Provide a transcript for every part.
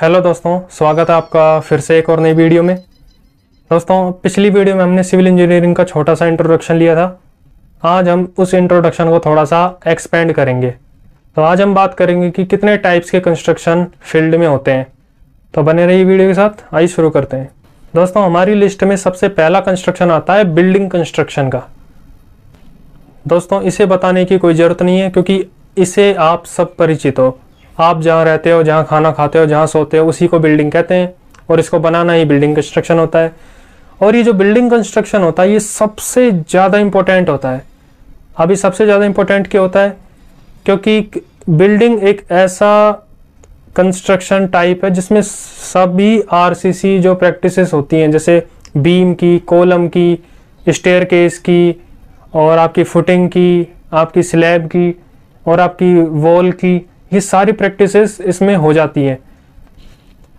Hello दोस्तों, स्वागत है आपका फिर से एक और नई वीडियो में। दोस्तों, पिछली वीडियो में हमने सिविल इंजीनियरिंग का छोटा सा इंट्रोडक्शन लिया था। आज हम उस इंट्रोडक्शन को थोड़ा सा एक्सपेंड करेंगे। तो आज हम बात करेंगे कि कितने टाइप्स के कंस्ट्रक्शन फ़ील्ड में होते हैं। तो बने रहिए वीडियो के साथ, आइए शुरू करते हैं। दोस्तों, हमारी लिस्ट में सबसे पहला कंस्ट्रक्शन आता है बिल्डिंग कंस्ट्रक्शन का। दोस्तों, इसे बताने की कोई ज़रूरत नहीं है, क्योंकि इसे आप सब परिचित हो। आप जहाँ रहते हो, जहाँ खाना खाते हो, जहाँ सोते हो, उसी को बिल्डिंग कहते हैं और इसको बनाना ही बिल्डिंग कंस्ट्रक्शन होता है। और ये जो बिल्डिंग कंस्ट्रक्शन होता है, ये सबसे ज़्यादा इम्पोर्टेंट होता है। अभी सबसे ज़्यादा इम्पोर्टेंट क्या होता है? क्योंकि बिल्डिंग एक ऐसा कंस्ट्रक्शन टाइप है जिसमें सभी आरसीसी जो प्रैक्टिसेस होती हैं, जैसे बीम की कोलम की स्टेयर केस की, और आपकी फुटिंग की, आपकी स्लैब की, और आपकी वॉल की ये सारी प्रैक्टिसेस इसमें हो जाती है।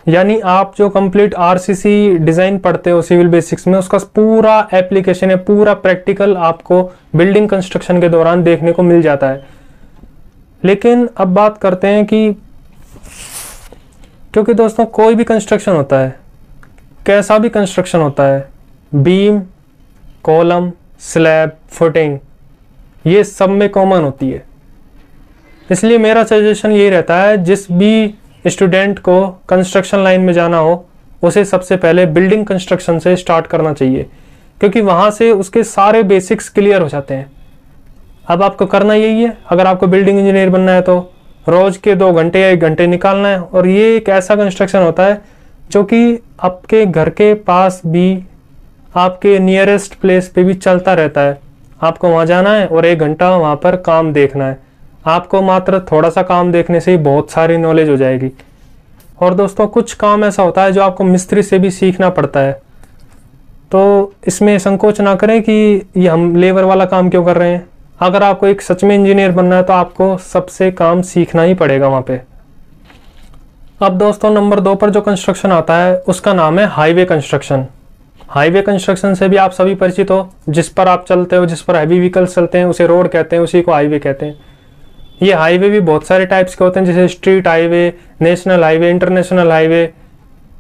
यानी आप जो कंप्लीट आरसीसी डिज़ाइन पढ़ते हो सिविल बेसिक्स में, उसका पूरा एप्लीकेशन है पूरा प्रैक्टिकल आपको बिल्डिंग कंस्ट्रक्शन के दौरान देखने को मिल जाता है। लेकिन अब बात करते हैं कि क्योंकि दोस्तों कोई भी कंस्ट्रक्शन होता है, कैसा भी कंस्ट्रक्शन होता है बीम कॉलम स्लैब फुटिंग ये सब में कॉमन होती है। इसलिए मेरा सजेशन यही रहता है, जिस भी स्टूडेंट को कंस्ट्रक्शन लाइन में जाना हो, उसे सबसे पहले बिल्डिंग कंस्ट्रक्शन से स्टार्ट करना चाहिए, क्योंकि वहाँ से उसके सारे बेसिक्स क्लियर हो जाते हैं। अब आपको करना यही है, अगर आपको बिल्डिंग इंजीनियर बनना है तो रोज के दो घंटे या एक घंटे निकालना है, और ये एक ऐसा कंस्ट्रक्शन होता है, जो कि आपके घर के पास भी आपके नियरेस्ट प्लेस पे भी चलता रहता है। आपको वहाँ जाना है और एक घंटा वहाँ पर काम देखना है। आपको मात्र थोड़ा सा काम देखने से ही बहुत सारी नॉलेज हो जाएगी। और दोस्तों, कुछ काम ऐसा होता है जो आपको मिस्त्री से भी सीखना पड़ता है। तो इसमें संकोच ना करें कि ये हम लेबर वाला काम क्यों कर रहे हैं। अगर आपको एक सच में इंजीनियर बनना है तो आपको सबसे काम सीखना ही पड़ेगा वहाँ पे। अब दोस्तों, नंबर दो पर जो कंस्ट्रक्शन आता है, उसका नाम है हाईवे कंस्ट्रक्शन हाईवे कंस्ट्रक्शन से भी आप सभी परिचित हो। जिस पर आप चलते हो, जिस पर हैवी व्हीकल्स चलते हैं, उसे रोड कहते हैं, उसी को हाईवे कहते हैं। ये हाईवे भी बहुत सारे टाइप्स के होते हैं, जैसे street highway national highway international highway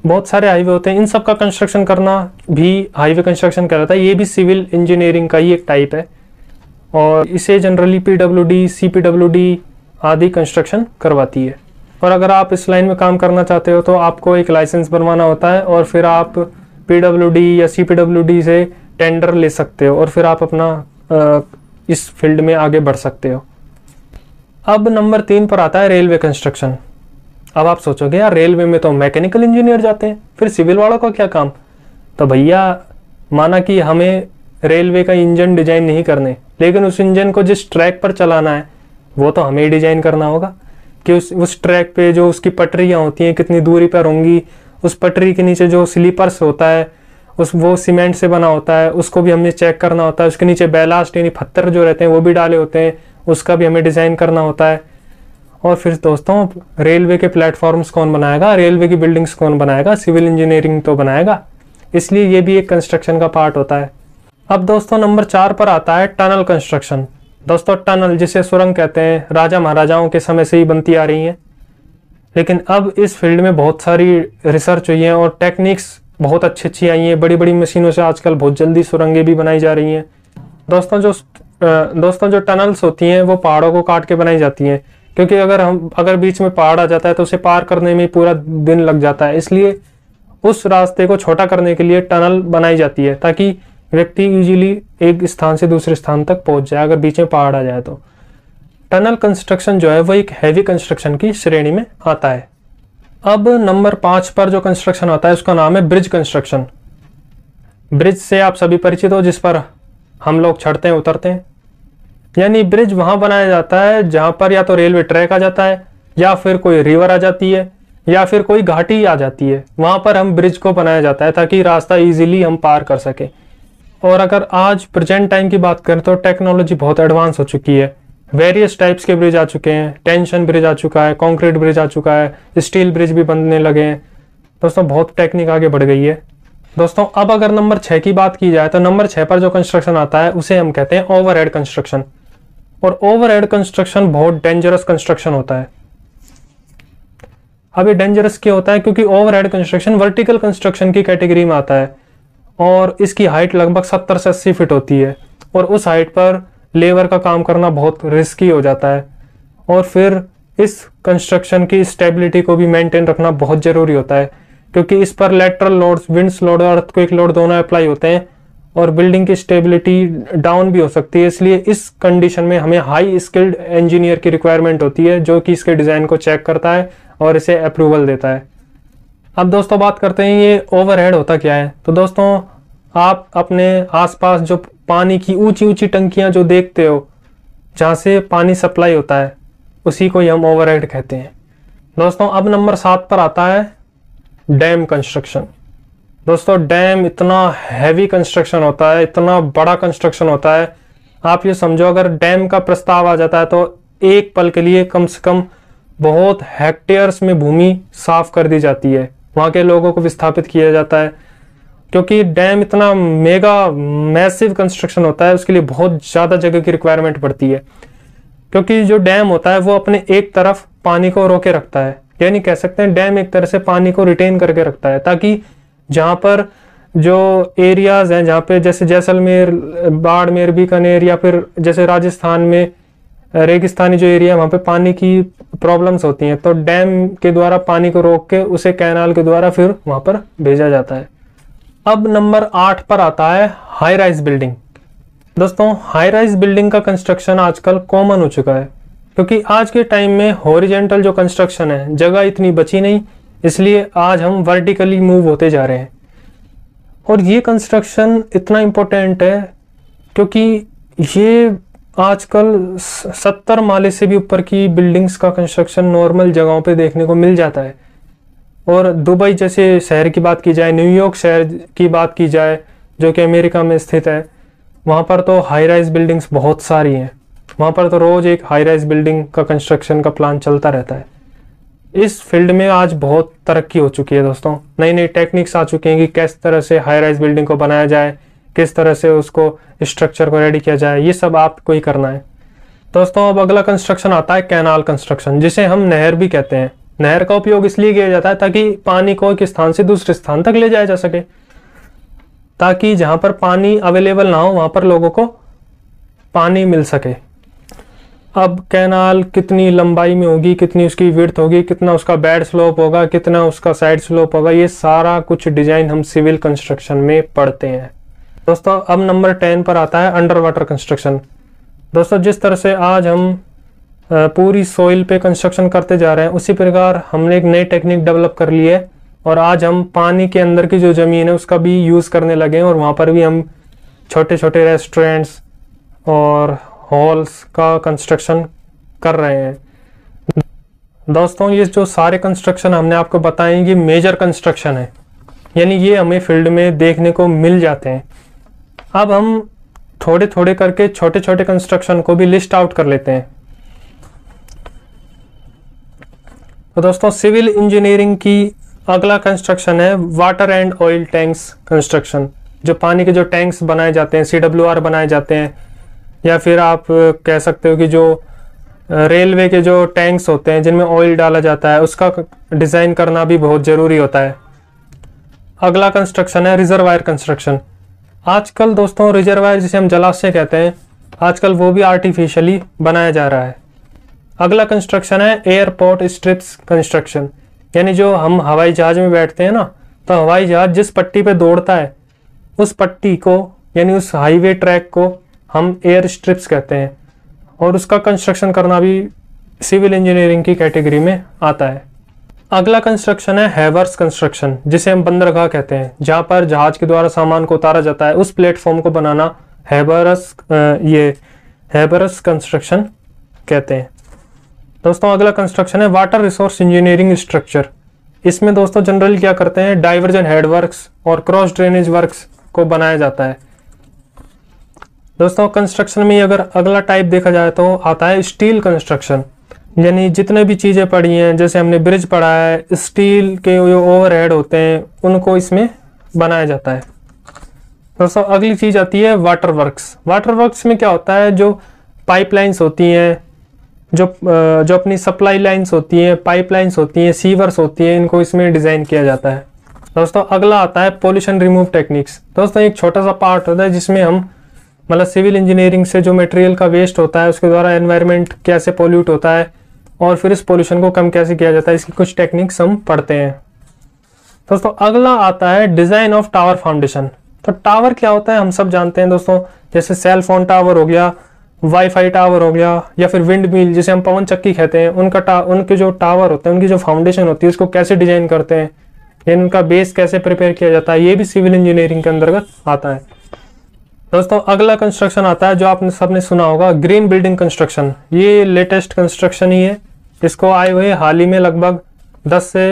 बहुत सारे हाईवे होते हैं। इन सब का कंस्ट्रक्शन करना भी हाईवे कंस्ट्रक्शन कहलाता है ये भी सिविल इंजीनियरिंग का ही एक टाइप है। और इसे generally P W D C P W D आदि कंस्ट्रक्शन करवाती है। और अगर आप इस लाइन में काम करना चाहते हो तो आपको एक लाइसेंस बनवाना होता है और फिर आप पी डब्ल्यू डी या सी पी डब्ल्यू डी से टेंडर ले सकते हो और फिर आप अपना इस फ़ील्ड में आगे बढ़ सकते हो। अब नंबर तीन पर आता है रेलवे कंस्ट्रक्शन। अब आप सोचोगे, यार, रेलवे में तो मैकेनिकल इंजीनियर जाते हैं, फिर सिविल वालों का क्या काम? तो भैया, माना कि हमें रेलवे का इंजन डिज़ाइन नहीं करने, लेकिन उस इंजन को जिस ट्रैक पर चलाना है, वो तो हमें डिज़ाइन करना होगा कि उस उस ट्रैक पे जो उसकी पटरियाँ होती हैं, कितनी दूरी पर होंगी, उस पटरी के नीचे जो स्लीपर्स होता है, उस, वो सीमेंट से बना होता है, उसको भी हमें चेक करना होता है, उसके नीचे बैलास्ट, यानी पत्थर जो रहते हैं, वो भी डाले होते हैं उसका भी हमें डिज़ाइन करना होता है। और फिर दोस्तों, रेलवे के प्लेटफॉर्म्स कौन बनाएगा? रेलवे की बिल्डिंग्स कौन बनाएगा? सिविल इंजीनियरिंग तो बनाएगा। इसलिए ये भी एक कंस्ट्रक्शन का पार्ट होता है। अब दोस्तों, नंबर चार पर आता है टनल कंस्ट्रक्शन दोस्तों टनल जिसे सुरंग कहते हैं, राजा महाराजाओं के समय से ही बनती आ रही हैं। लेकिन अब इस फ़ील्ड में बहुत सारी रिसर्च हुई है और टेक्निक्स बहुत अच्छी अच्छी आई हैं। बड़ी बड़ी मशीनों से आजकल बहुत जल्दी सुरंगें भी बनाई जा रही हैं। दोस्तों, जो दोस्तों, जो टनल्स होती हैं, वो पहाड़ों को काट के बनाई जाती हैं। क्योंकि अगर हम, अगर बीच में पहाड़ आ जाता है तो उसे पार करने में पूरा दिन लग जाता है। इसलिए उस रास्ते को छोटा करने के लिए टनल बनाई जाती है, ताकि व्यक्ति इजीली एक स्थान से दूसरे स्थान तक पहुँच जाए, अगर बीच में पहाड़ आ जाए तो। टनल कंस्ट्रक्शन जो है, वो एक हैवी कंस्ट्रक्शन की श्रेणी में आता है। अब नंबर पाँच पर जो कंस्ट्रक्शन आता है, उसका नाम है ब्रिज कंस्ट्रक्शन ब्रिज से आप सभी परिचित हो, जिस पर हम लोग चढ़ते हैं, उतरते हैं। यानी ब्रिज वहाँ बनाया जाता है, जहाँ पर या तो रेलवे ट्रैक आ जाता है, या फिर कोई रिवर आ जाती है, या फिर कोई घाटी आ जाती है। वहाँ पर हम ब्रिज को बनाया जाता है ताकि रास्ता इजीली हम पार कर सके। और अगर आज प्रेजेंट टाइम की बात करें तो टेक्नोलॉजी बहुत एडवांस हो चुकी है। वेरियस टाइप्स के ब्रिज आ चुके हैं टेंशन ब्रिज आ चुका है कॉन्क्रीट ब्रिज आ चुका है स्टील ब्रिज भी बनने लगे हैं। दोस्तों, बहुत टेक्निक आगे बढ़ गई है। दोस्तों, अब अगर नंबर छः की बात की जाए तो नंबर छः पर जो कंस्ट्रक्शन आता है, उसे हम कहते हैं ओवर कंस्ट्रक्शन और ओवर कंस्ट्रक्शन बहुत डेंजरस कंस्ट्रक्शन होता है। अब ये डेंजरस क्या होता है? क्योंकि ओवरहेड कंस्ट्रक्शन वर्टिकल कंस्ट्रक्शन की कैटेगरी में आता है। और इसकी हाइट लगभग 70 से 80 फीट होती है। और उस हाइट पर लेबर का काम करना बहुत रिस्की हो जाता है। और फिर इस कंस्ट्रक्शन की स्टेबिलिटी को भी मेंटेन रखना बहुत ज़रूरी होता है। क्योंकि इस पर लेटरल लोड्स विंड्स लोड और अर्थक्वेक लोड दोनों अप्लाई होते हैं और बिल्डिंग की स्टेबिलिटी डाउन भी हो सकती है। इसलिए इस कंडीशन में हमें हाई स्किल्ड इंजीनियर की रिक्वायरमेंट होती है, जो कि इसके डिज़ाइन को चेक करता है और इसे अप्रूवल देता है। अब दोस्तों बात करते हैं, ये ओवरहेड होता क्या है? तो दोस्तों, आप अपने आसपास जो पानी की ऊँची ऊँची टंकियाँ जो देखते हो, जहाँ से पानी सप्लाई होता है, उसी को ही हम ओवरहेड कहते हैं। दोस्तों, अब नंबर सात पर आता है। Dam construction. दोस्तों, डैम इतना हैवी कंस्ट्रक्शन होता है, इतना बड़ा कंस्ट्रक्शन होता है। आप ये समझो, अगर डैम का प्रस्ताव आ जाता है तो एक पल के लिए कम से कम बहुत हेक्टेयर्स में भूमि साफ़ कर दी जाती है। वहाँ के लोगों को विस्थापित किया जाता है। क्योंकि डैम इतना मेगा मैसिव कंस्ट्रक्शन होता है, उसके लिए बहुत ज़्यादा जगह की रिक्वायरमेंट पड़ती है। क्योंकि जो डैम होता है, वो अपने एक तरफ़ पानी को रोके रखता है। यानी कह सकते हैं डैम एक तरह से पानी को रिटेन करके रखता है, ताकि जहाँ पर जो एरियाज़ हैं, जहाँ पे जैसे जैसलमेर, बाड़मेर, बीकानेर, या फिर जैसे राजस्थान में, रेगिस्तानी जो एरिया वहाँ पे पानी की प्रॉब्लम्स होती हैं। तो डैम के द्वारा पानी को रोक के, उसे कैनाल के द्वारा फिर वहाँ पर भेजा जाता है। अब नंबर आठ पर आता है हाई राइज बिल्डिंग दोस्तों हाई राइज बिल्डिंग का कंस्ट्रक्शन आजकल कॉमन हो चुका है। क्योंकि आज के टाइम में हॉरिजेंटल जो कंस्ट्रक्शन है, जगह इतनी बची नहीं, इसलिए आज हम वर्टिकली मूव होते जा रहे हैं। और ये कंस्ट्रक्शन इतना इम्पोर्टेंट है, क्योंकि ये आजकल सत्तर माले से भी ऊपर की बिल्डिंग्स का कंस्ट्रक्शन नॉर्मल जगहों पे देखने को मिल जाता है। और दुबई जैसे शहर की बात की जाए न्यूयॉर्क शहर की बात की जाए, जो कि अमेरिका में स्थित है, वहाँ पर तो हाई राइज बिल्डिंग्स बहुत सारी हैं। वहाँ पर तो रोज़ एक हाई राइज बिल्डिंग का कंस्ट्रक्शन का प्लान चलता रहता है। इस फ़ील्ड में आज बहुत तरक्की हो चुकी है दोस्तों। नई नई टेक्निक्स आ चुकी हैं कि किस तरह से हाई राइज बिल्डिंग को बनाया जाए, किस तरह से उसको स्ट्रक्चर को रेडी किया जाए, ये सब आपको ही करना है। दोस्तों, अब अगला कंस्ट्रक्शन आता है कैनाल कंस्ट्रक्शन जिसे हम नहर भी कहते हैं। नहर का उपयोग इसलिए किया जाता है ताकि पानी को एक स्थान से दूसरे स्थान तक ले जाया जा सके। ताकि जहाँ पर पानी अवेलेबल ना हो, वहाँ पर लोगों को पानी मिल सके। अब कैनाल कितनी लंबाई में होगी, कितनी उसकी विर्थ होगी, कितना उसका बेड स्लोप होगा, कितना उसका साइड स्लोप होगा, ये सारा कुछ डिज़ाइन हम सिविल कंस्ट्रक्शन में पढ़ते हैं। दोस्तों, अब नंबर टेन पर आता है अंडर वाटर कंस्ट्रक्शन दोस्तों, जिस तरह से आज हम पूरी सोइल पे कंस्ट्रक्शन करते जा रहे हैं, उसी प्रकार हमने एक नई टेक्निक डेवलप कर ली है और आज हम पानी के अंदर की जो ज़मीन है, उसका भी यूज़ करने लगे हैं और वहाँ पर भी हम छोटे छोटे रेस्टोरेंट्स और हॉल्स का कंस्ट्रक्शन कर रहे हैं। दोस्तों, ये जो सारे कंस्ट्रक्शन हमने आपको बताए ये मेजर कंस्ट्रक्शन है। यानी ये हमें फ़ील्ड में देखने को मिल जाते हैं। अब हम थोड़े थोड़े करके छोटे छोटे कंस्ट्रक्शन को भी लिस्ट आउट कर लेते हैं। तो दोस्तों सिविल इंजीनियरिंग की अगला कंस्ट्रक्शन है water and oil tanks construction जो पानी के जो टैंक्स बनाए जाते हैं सी बनाए जाते हैं या फिर आप कह सकते हो कि जो रेलवे के जो टैंक्स होते हैं, जिनमें ऑयल डाला जाता है, उसका डिज़ाइन करना भी बहुत ज़रूरी होता है। अगला कंस्ट्रक्शन है रिजर्वायर कंस्ट्रक्शन। आजकल दोस्तों, रिजर्वायर जिसे हम जलाशय कहते हैं, आजकल वो भी आर्टिफिशियली बनाया जा रहा है। अगला कंस्ट्रक्शन है एयरपोर्ट स्ट्रिप्स कंस्ट्रक्शन। यानी जो हम हवाई जहाज़ में बैठते हैं ना तो हवाई जहाज़ जिस पट्टी पे दौड़ता है, उस पट्टी को, यानी उस हाईवे ट्रैक को हम एयर स्ट्रिप्स कहते हैं। और उसका कंस्ट्रक्शन करना भी सिविल इंजीनियरिंग की कैटेगरी में आता है। अगला कंस्ट्रक्शन है हैवर्स कंस्ट्रक्शन जिसे हम बंदरगाह कहते हैं, जहाँ पर जहाज़ के द्वारा सामान को उतारा जाता है। उस प्लेटफॉर्म को बनाना हैबरस ये हैबरस कंस्ट्रक्शन कहते हैं। दोस्तों, अगला कंस्ट्रक्शन है वाटर रिसोर्स इंजीनियरिंग स्ट्रक्चर इसमें दोस्तों जनरली क्या करते हैं? डाइवर्जन हेडवर्क्स और क्रॉस ड्रेनेज वर्क्स को बनाया जाता है। दोस्तों कंस्ट्रक्शन में अगर अगला टाइप देखा जाए तो आता है स्टील कंस्ट्रक्शन यानी जितने भी चीज़ें पड़ी हैं, जैसे हमने ब्रिज पढ़ा है स्टील के जो ओवर होते हैं, उनको इसमें बनाया जाता है। दोस्तों, अगली चीज़ आती है वाटर वर्क्स वाटर वर्क्स में क्या होता है, जो पाइपलाइंस होती हैं, जो जो अपनी सप्लाई लाइंस होती हैं पाइपलाइंस होती हैं सीवर्स होती हैं, इनको इसमें डिज़ाइन किया जाता है। दोस्तों, अगला आता है पोल्यूशन रिमूव टेक्निक्स दोस्तों, एक छोटा सा पार्ट होता है जिसमें हम मतलब सिविल इंजीनियरिंग से जो मटेरियल का वेस्ट होता है, उसके द्वारा एनवायरनमेंट कैसे पोल्यूट होता है और फिर इस पोल्यूशन को कम कैसे किया जाता है, इसकी कुछ टेक्निक्स हम पढ़ते हैं। दोस्तों, अगला आता है डिज़ाइन ऑफ़ टावर फाउंडेशन तो टावर क्या होता है, हम सब जानते हैं दोस्तों, जैसे सेल फ़ोन टावर हो गया वाईफाई टावर हो गया, या फिर विंड मिल जिसे हम पवन चक्की कहते हैं, उनका उनके जो टावर होते हैं, उनकी जो फाउंडेशन होती है, उसको कैसे डिज़ाइन करते हैं या उनका बेस कैसे प्रिपेयर किया जाता है, ये भी सिविल इंजीनियरिंग के अंतर्गत आता है। दोस्तों, अगला कंस्ट्रक्शन आता है जो आपने सबने सुना होगा ग्रीन बिल्डिंग कंस्ट्रक्शन ये लेटेस्ट कंस्ट्रक्शन ही है। इसको आए हुए हाल ही में लगभग 10 से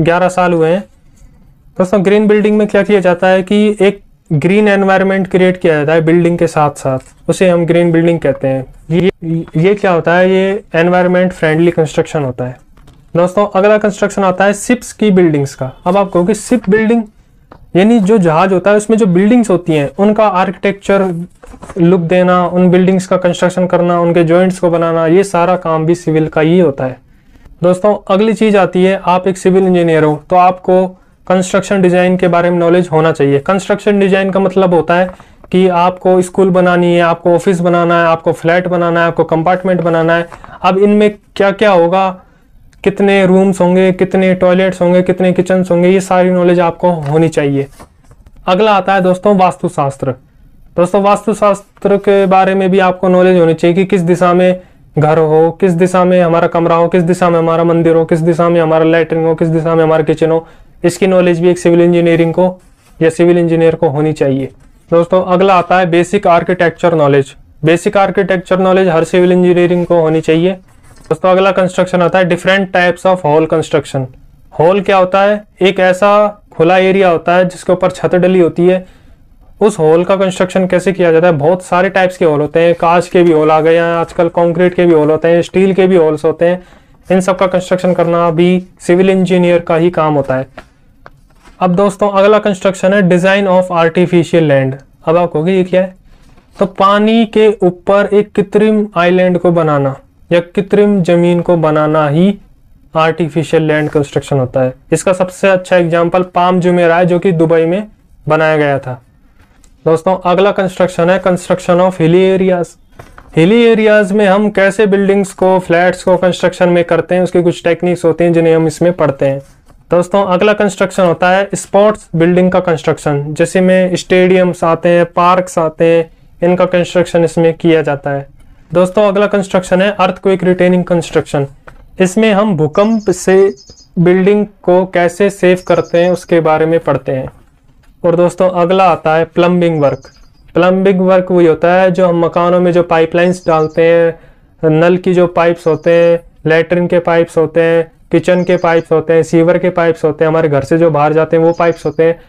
11 साल हुए हैं। दोस्तों ग्रीन बिल्डिंग में क्या किया जाता है कि एक ग्रीन एनवायरनमेंट क्रिएट किया जाता है बिल्डिंग के साथ साथ उसे हम ग्रीन बिल्डिंग कहते हैं। ये ये क्या होता है? ये एनवायरनमेंट फ्रेंडली कंस्ट्रक्शन होता है। दोस्तों, अगला कंस्ट्रक्शन आता है सिप्स की बिल्डिंग्स का। अब आप कहोगे सिप बिल्डिंग यानी जो जहाज़ होता है, उसमें जो बिल्डिंग्स होती हैं, उनका आर्किटेक्चर लुक देना, उन बिल्डिंग्स का कंस्ट्रक्शन करना, उनके जॉइंट्स को बनाना, ये सारा काम भी सिविल का ही होता है। दोस्तों, अगली चीज़ आती है, आप एक सिविल इंजीनियर हो तो आपको कंस्ट्रक्शन डिज़ाइन के बारे में नॉलेज होना चाहिए। कंस्ट्रक्शन डिज़ाइन का मतलब होता है कि आपको स्कूल बनानी है, आपको ऑफ़िस बनाना है, आपको फ्लैट बनाना है, आपको कंपार्टमेंट बनाना है। अब इनमें क्या क्या होगा कितने रूम्स होंगे, कितने टॉयलेट्स होंगे, कितने किचन होंगे, ये सारी नॉलेज आपको होनी चाहिए। अगला आता है दोस्तों वास्तुशास्त्र। दोस्तों वास्तुशास्त्र के बारे में भी आपको नॉलेज होनी चाहिए कि किस दिशा में घर हो, किस दिशा में हमारा कमरा हो, किस दिशा में हमारा मंदिर हो, किस दिशा में हमारा लेटरिन हो, किस दिशा में हमारा किचन हो। इसकी नॉलेज भी एक सिविल इंजीनियरिंग को या सिविल इंजीनियर को होनी चाहिए। दोस्तों अगला आता है basic architecture knowledge basic architecture knowledge हर सिविल इंजीनियरिंग को होनी चाहिए। दोस्तों अगला कंस्ट्रक्शन आता है different types of hall construction hall क्या होता है? एक ऐसा खुला एरिया होता है जिसके ऊपर छत डली होती है। उस हॉल का कंस्ट्रक्शन कैसे किया जाता है? बहुत सारे टाइप्स के हॉल होते हैं। कांच के भी हॉल आ गए हैं। आजकल कंक्रीट के भी हॉल होते हैं। स्टील के भी हॉल्स होते हैं। इन सब का कंस्ट्रक्शन करना भी सिविल इंजीनियर का ही काम होता है। अब दोस्तों, अगला कंस्ट्रक्शन है डिज़ाइन ऑफ़ आर्टिफिशियल लैंड अब आप कहोगे, ये क्या है? तो पानी के ऊपर एक कृत्रिम आइलैंड को बनाना। या कृत्रिम ज़मीन को बनाना ही आर्टिफिशियल लैंड कंस्ट्रक्शन होता है। इसका सबसे अच्छा एग्ज़ाम्पल पाम जुमेरा है जो कि दुबई में बनाया गया था। दोस्तों, अगला कंस्ट्रक्शन है construction of hilly areas hilly areas में हम कैसे बिल्डिंग्स को फ्लैट्स को कंस्ट्रक्शन में करते हैं, उसके कुछ टेक्निक्स होते हैं जिन्हें हम इसमें पढ़ते हैं। दोस्तों, अगला कंस्ट्रक्शन होता है स्पोर्ट्स बिल्डिंग का कंस्ट्रक्शन जैसे में स्टेडियम्स आते हैं पार्क्स आते हैं, इनका कंस्ट्रक्शन इसमें किया जाता है। दोस्तों, अगला कंस्ट्रक्शन है अर्थ क्विक रिटेनिंग कंस्ट्रक्शन इसमें हम भूकंप से बिल्डिंग को कैसे सेव करते हैं, उसके बारे में पढ़ते हैं। और दोस्तों, अगला आता है प्लम्बिंग वर्क प्लम्बिंग वर्क वही होता है जो हम मकानों में जो पाइपलाइंस डालते हैं, नल की जो पाइप्स होते हैं लेटरिन के पाइप्स होते हैं किचन के पाइप्स होते हैं सीवर के पाइप्स होते हैं, हमारे घर से जो बाहर जाते हैं, वो पाइप्स होते हैं।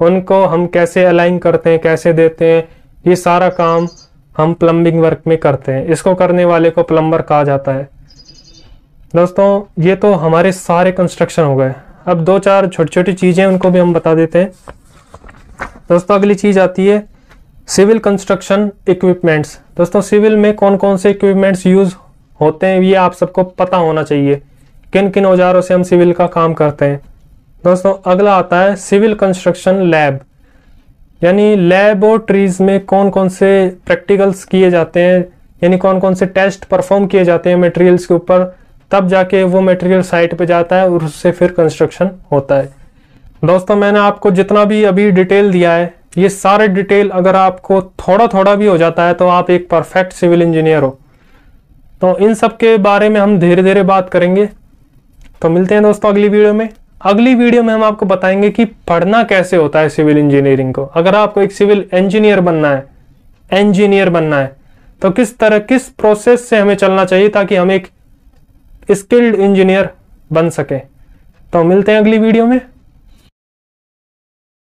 उनको हम कैसे अलाइन करते हैं, कैसे देते हैं, ये सारा काम हम प्लम्बिंग वर्क में करते हैं। इसको करने वाले को प्लम्बर कहा जाता है। दोस्तों, ये तो हमारे सारे कंस्ट्रक्शन हो गए। अब दो चार छोटी छोटी चीज़ें उनको भी हम बता देते हैं। दोस्तों, अगली चीज़ आती है सिविल कंस्ट्रक्शन इक्विपमेंट्स दोस्तों सिविल में कौन कौन से इक्विपमेंट्स यूज़ होते हैं, ये आप सबको पता होना चाहिए। किन किन औजारों से हम सिविल का काम करते हैं। दोस्तों, अगला आता है सिविल कंस्ट्रक्शन लैब यानी लेबोरेटरीज में कौन कौन से प्रैक्टिकल्स किए जाते हैं, यानी कौन कौन से टेस्ट परफॉर्म किए जाते हैं मटेरियल्स के ऊपर, तब जाके वो मटेरियल साइट पे जाता है और उससे फिर कंस्ट्रक्शन होता है। दोस्तों, मैंने आपको जितना भी अभी डिटेल दिया है, ये सारे डिटेल अगर आपको थोड़ा थोड़ा भी हो जाता है तो आप एक परफेक्ट सिविल इंजीनियर हो। तो इन सब के बारे में हम धीरे धीरे बात करेंगे। तो मिलते हैं दोस्तों अगली वीडियो में। अगली वीडियो में हम आपको बताएँगे कि पढ़ना कैसे होता है सिविल इंजीनियरिंग को। अगर आपको एक सिविल इंजीनियर बनना है, इंजीनियर बनना है तो किस तरह, किस प्रोसेस से हमें चलना चाहिए ताकि हम एक स्किल्ड इंजीनियर बन सके। तो मिलते हैं अगली वीडियो में।